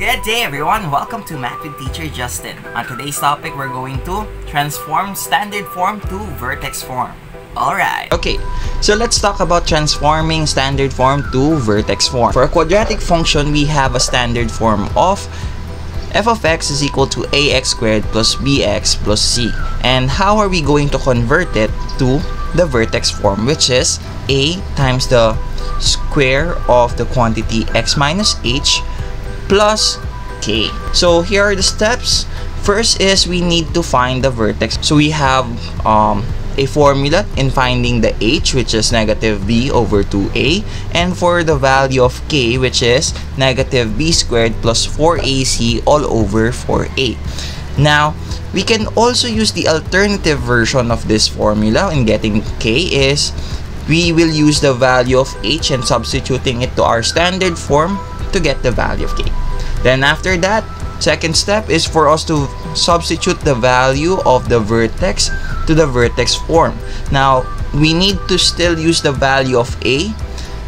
Good day everyone! Welcome to Math with Teacher Justin. On today's topic, we're going to transform standard form to vertex form. Alright. Okay, so let's talk about transforming standard form to vertex form. For a quadratic function, we have a standard form of f of x is equal to ax squared plus bx plus c. And how are we going to convert it to the vertex form, which is a times the square of the quantity x minus h plus k. So here are the steps. First is we need to find the vertex. So we have um, a formula in finding the h which is negative b over 2a and for the value of k which is negative b squared plus 4ac all over 4a. Now, we can also use the alternative version of this formula in getting k is we will use the value of h and substituting it to our standard form to get the value of k. Then after that, second step is for us to substitute the value of the vertex to the vertex form. Now, we need to still use the value of a.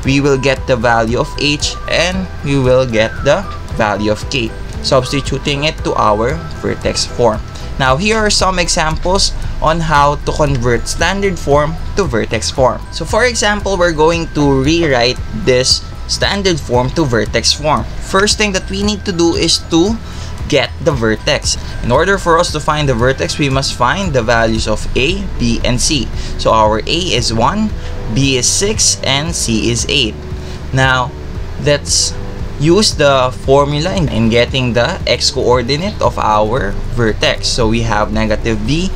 We will get the value of h and we will get the value of k, substituting it to our vertex form. Now, here are some examples on how to convert standard form to vertex form. So, for example, we're going to rewrite this standard form to vertex form. First thing that we need to do is to get the vertex. In order for us to find the vertex, we must find the values of A, B, and C. So our A is 1, B is 6, and C is 8. Now, let's use the formula in, in getting the x-coordinate of our vertex. So we have negative B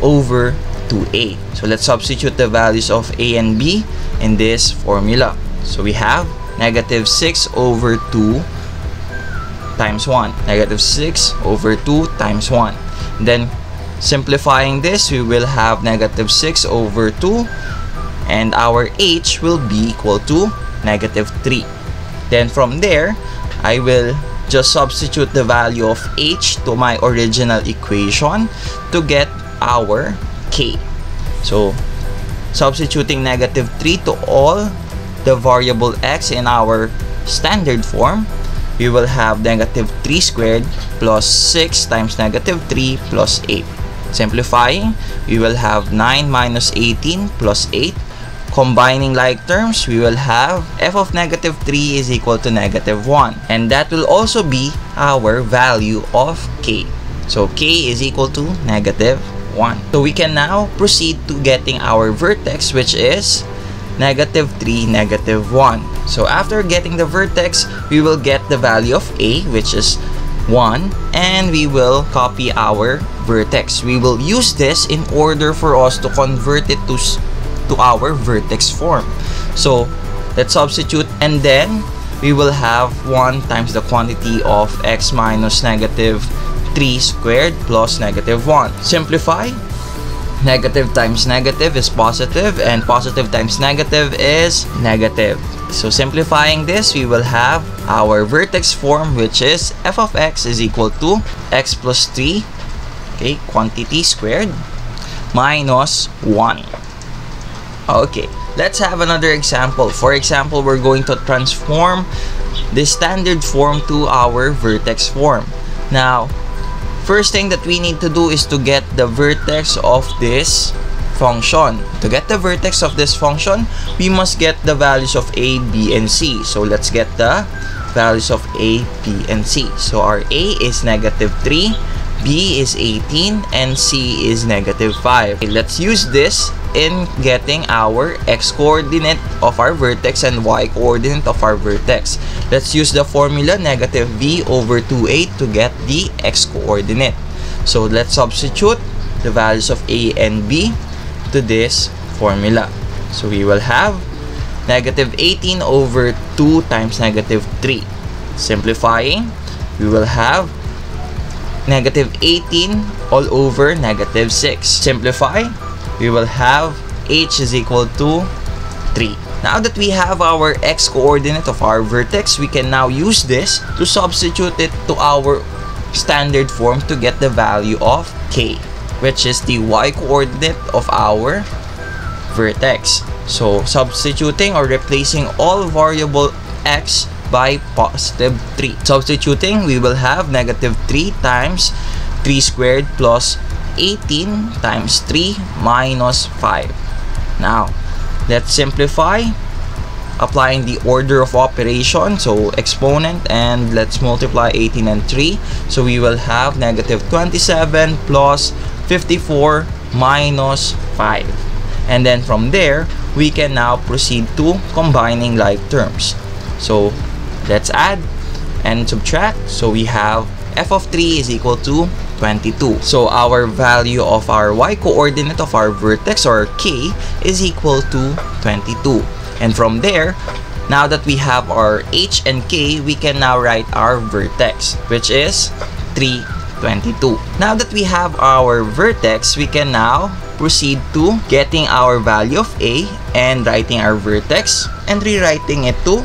over 2A. So let's substitute the values of A and B in this formula. So we have negative 6 over 2 times 1. Negative 6 over 2 times 1. Then simplifying this, we will have negative 6 over 2 and our h will be equal to negative 3. Then from there, I will just substitute the value of h to my original equation to get our k. So, substituting negative 3 to all the variable x in our standard form, we will have negative 3 squared plus 6 times negative 3 plus 8. Simplifying, we will have 9 minus 18 plus 8. Combining like terms, we will have f of negative 3 is equal to negative 1. And that will also be our value of k. So k is equal to negative 1. So we can now proceed to getting our vertex which is negative 3, negative 1. So after getting the vertex, we will get the value of a, which is 1, and we will copy our vertex. We will use this in order for us to convert it to, to our vertex form. So let's substitute and then we will have 1 times the quantity of x minus negative 3 squared plus negative 1. Simplify, Negative times negative is positive and positive times negative is negative. So simplifying this, we will have our vertex form which is f of x is equal to x plus 3, okay, quantity squared, minus 1. Okay, let's have another example. For example, we're going to transform the standard form to our vertex form. Now, first thing that we need to do is to get the vertex of this function. To get the vertex of this function, we must get the values of a, b, and c. So let's get the values of a, b, and c. So our a is negative 3, b is 18, and c is negative 5. Okay, let's use this in getting our x-coordinate of our vertex and y-coordinate of our vertex. Let's use the formula negative b over 2a to get the x-coordinate. So let's substitute the values of a and b to this formula. So we will have negative 18 over 2 times negative 3. Simplifying, we will have negative 18 all over negative 6. Simplify, we will have h is equal to 3. Now that we have our x-coordinate of our vertex, we can now use this to substitute it to our standard form to get the value of k, which is the y-coordinate of our vertex. So, substituting or replacing all variable x by positive 3. Substituting, we will have negative 3 times 3 squared plus 18 times 3 minus 5. Now, let's simplify. Applying the order of operation so exponent and let's multiply 18 and 3 so we will have negative 27 plus 54 minus 5 and then from there we can now proceed to combining like terms. So let's add and subtract. So we have f of 3 is equal to 22 so our value of our y coordinate of our vertex or k is equal to 22 and from there, now that we have our h and k, we can now write our vertex, which is 322. Now that we have our vertex, we can now proceed to getting our value of a and writing our vertex and rewriting it to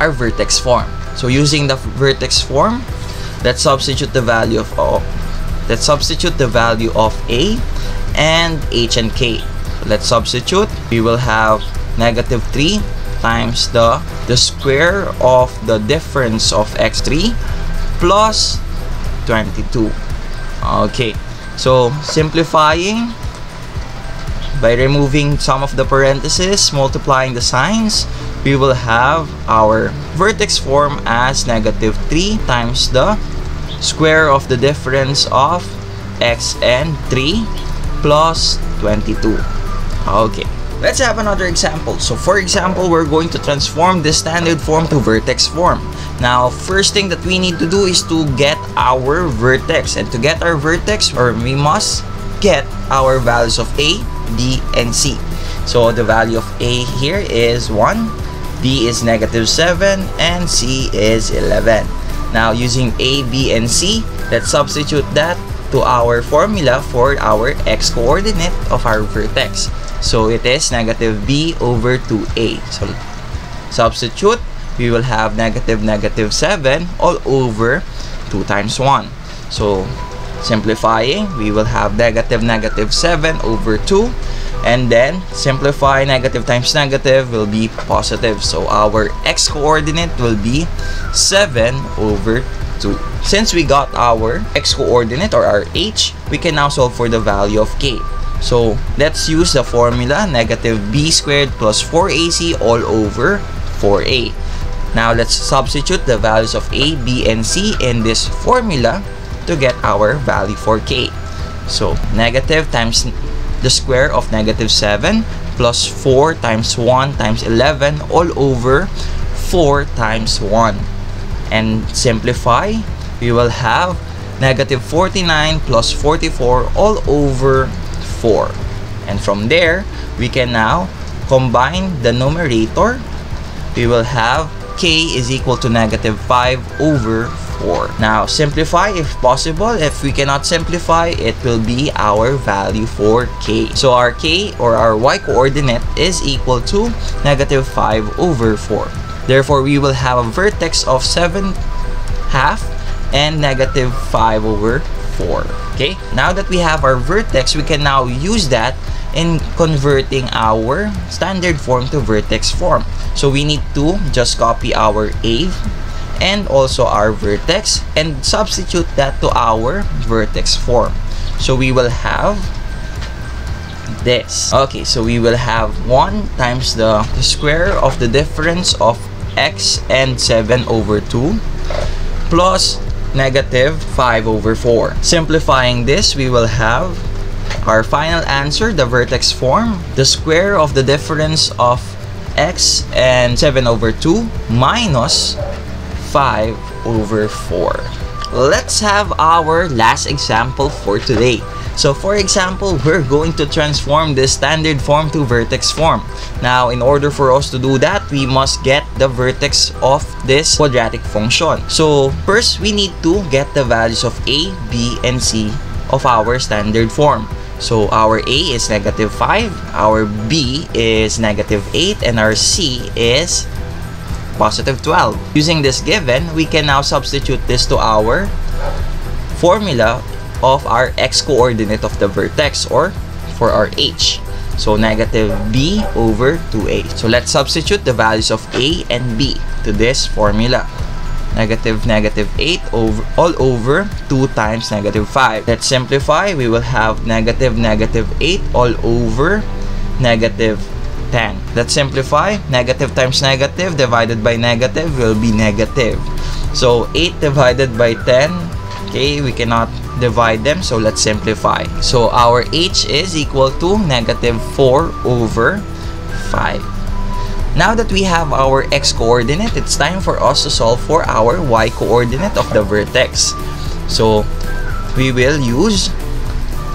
our vertex form. So using the vertex form, let's substitute the value of o. Let's substitute the value of a and h and k. Let's substitute. We will have negative 3 times the the square of the difference of x3 plus 22 okay so simplifying by removing some of the parentheses multiplying the signs we will have our vertex form as negative 3 times the square of the difference of x and 3 plus 22 okay Let's have another example. So for example, we're going to transform this standard form to vertex form. Now, first thing that we need to do is to get our vertex. And to get our vertex, or we must get our values of A, B, and C. So the value of A here is 1, B is negative 7, and C is 11. Now, using A, B, and C, let's substitute that to our formula for our x coordinate of our vertex. So it is negative b over 2a. So substitute, we will have negative negative 7 all over 2 times 1. So simplifying, we will have negative negative 7 over 2. And then simplify negative times negative will be positive. So our x coordinate will be 7 over 2. Since we got our x coordinate or our h, we can now solve for the value of k. So, let's use the formula negative b squared plus 4ac all over 4a. Now, let's substitute the values of a, b, and c in this formula to get our value for k. So, negative times the square of negative 7 plus 4 times 1 times 11 all over 4 times 1. And simplify, we will have negative 49 plus 44 all over 4. And from there, we can now combine the numerator. We will have k is equal to negative 5 over 4. Now, simplify if possible. If we cannot simplify, it will be our value for k. So, our k or our y coordinate is equal to negative 5 over 4. Therefore, we will have a vertex of 7 half and negative 5 over 4. Okay, now that we have our vertex, we can now use that in converting our standard form to vertex form. So we need to just copy our A and also our vertex and substitute that to our vertex form. So we will have this. Okay, so we will have 1 times the, the square of the difference of x and 7 over 2 plus negative 5 over 4. Simplifying this, we will have our final answer, the vertex form, the square of the difference of x and 7 over 2 minus 5 over 4. Let's have our last example for today. So for example, we're going to transform this standard form to vertex form. Now, in order for us to do that, we must get the vertex of this quadratic function. So first, we need to get the values of a, b, and c of our standard form. So our a is negative 5, our b is negative 8, and our c is positive 12. Using this given, we can now substitute this to our formula of our x coordinate of the vertex or for our h. So negative b over 2a. So let's substitute the values of a and b to this formula. Negative negative 8 over all over 2 times negative 5. Let's simplify. We will have negative negative 8 all over negative 10. Let's simplify. Negative times negative divided by negative will be negative. So 8 divided by 10, okay, we cannot divide them. So let's simplify. So our h is equal to negative 4 over 5. Now that we have our x-coordinate, it's time for us to solve for our y-coordinate of the vertex. So we will use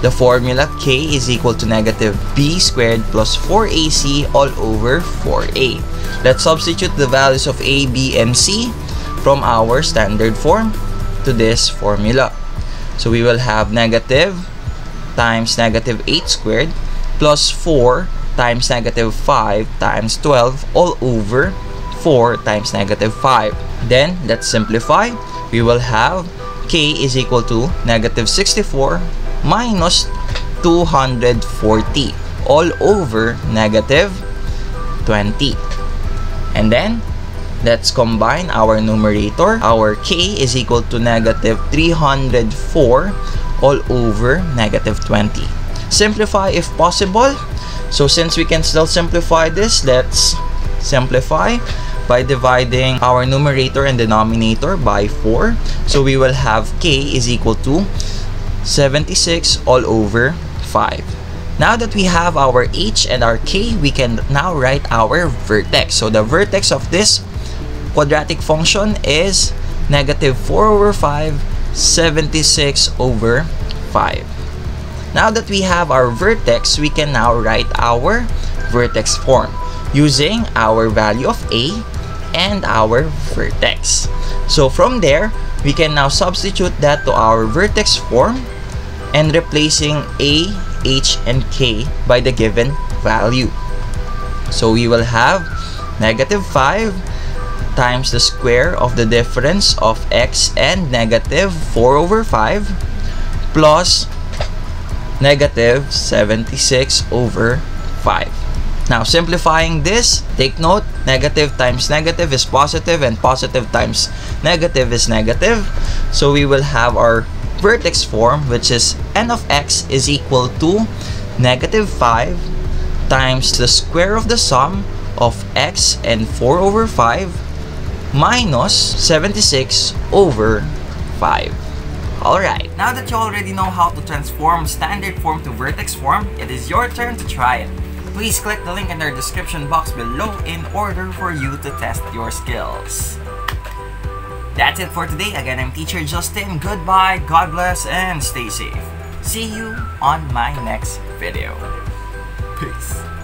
the formula k is equal to negative b squared plus 4ac all over 4a. Let's substitute the values of a, b, and c from our standard form to this formula. So we will have negative times negative 8 squared plus 4 times negative 5 times 12 all over 4 times negative 5. Then, let's simplify. We will have k is equal to negative 64 minus 240 all over negative 20. And then, let's combine our numerator. Our k is equal to negative 304 all over negative 20. Simplify if possible. So since we can still simplify this, let's simplify by dividing our numerator and denominator by 4. So we will have k is equal to 76 all over 5. Now that we have our h and our k, we can now write our vertex. So the vertex of this quadratic function is negative 4 over 5, 76 over 5. Now that we have our vertex, we can now write our vertex form using our value of a and our vertex. So from there, we can now substitute that to our vertex form and replacing a, h, and k by the given value. So we will have negative 5 times the square of the difference of x and negative 4 over 5 plus negative 76 over 5. Now, simplifying this, take note, negative times negative is positive and positive times negative is negative. So we will have our vertex form which is n of x is equal to negative 5 times the square of the sum of x and 4 over 5 minus 76 over 5. Alright, now that you already know how to transform standard form to vertex form, it is your turn to try it. Please click the link in the description box below in order for you to test your skills. That's it for today. Again, I'm Teacher Justin. Goodbye, God bless, and stay safe. See you on my next video. Peace.